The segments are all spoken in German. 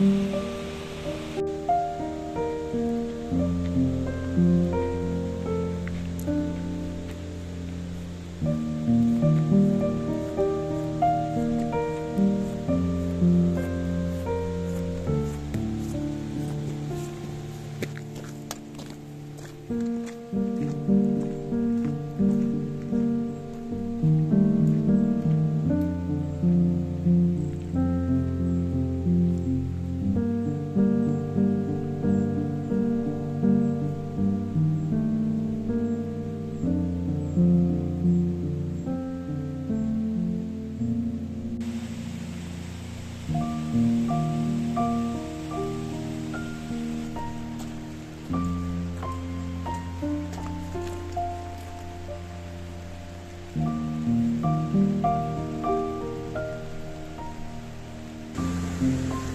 Mm-hmm.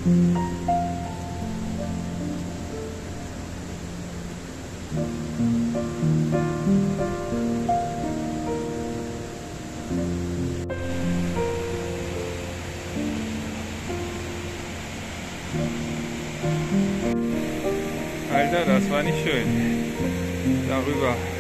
Alter, das war nicht schön. Darüber.